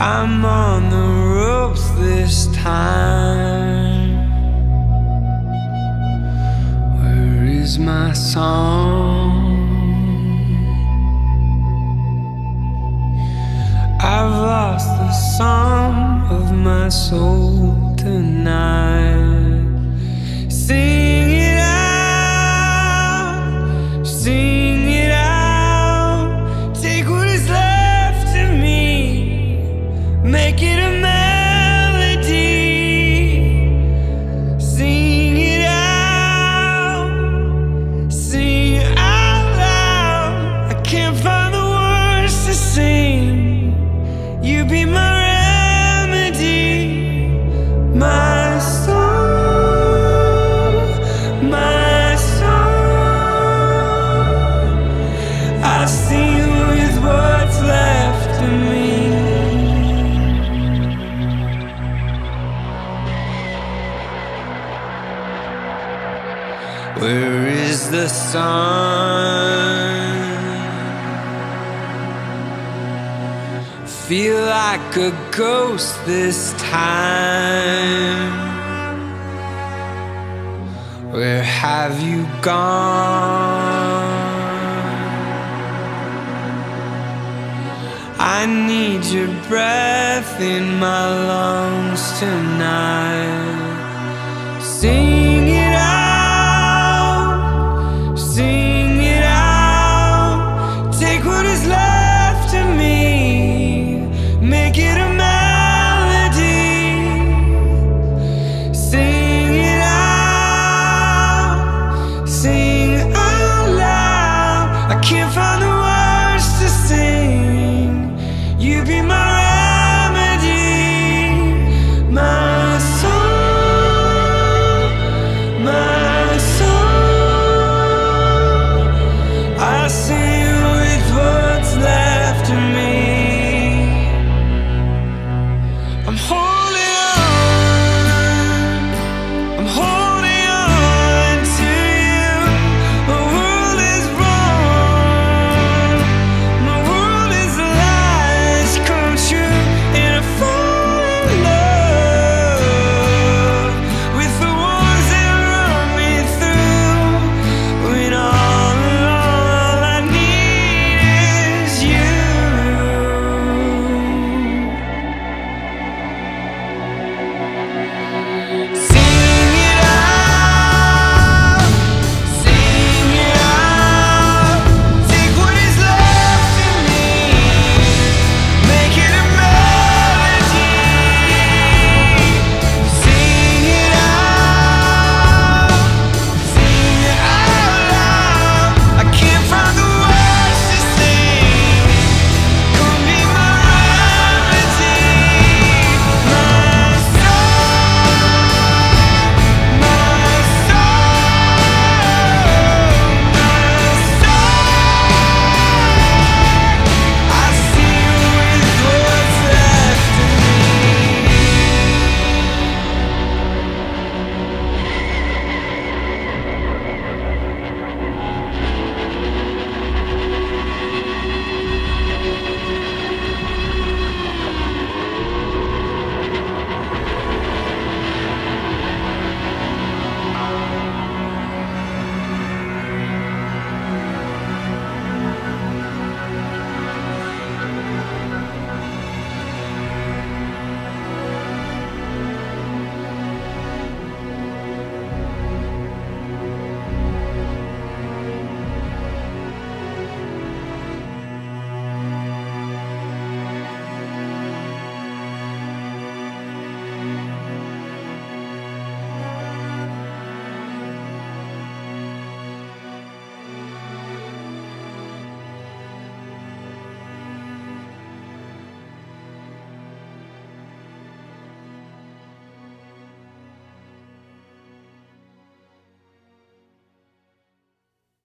I'm on the ropes this time. Where is my song? I've lost the song of my soul tonight. Make it the sun? Feel like a ghost this time. Where have you gone? I need your breath in my lungs tonight.